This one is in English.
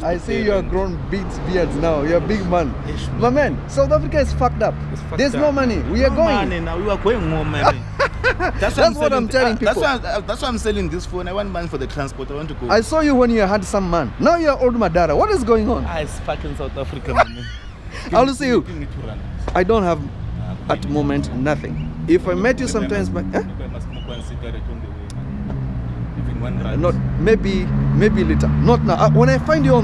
supposed I to see you are grown big beards now. You're a big man. Ish, My man, South Africa is fucked up. Fucked There's no money. We are going. money now. We are going home, man. that's That's what I'm telling uh, That's people. why, uh, that's why I'm selling this phone. I want money for the transport. I want to go. I saw you when you had some man. Now you're old Madara. What is going on? Ah, it's fucking South Africa, man. I will see you. I don't have uh, at moment nothing. If I met you sometimes, eh? not maybe maybe later. Not now. Uh, when I find you on